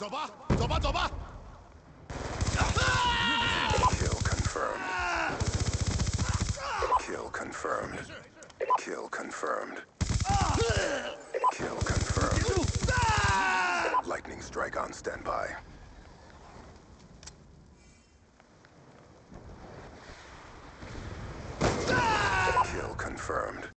Doba! Doba! Doba! Kill confirmed. Kill confirmed. Kill confirmed. Kill confirmed. Lightning strike on standby. Kill confirmed.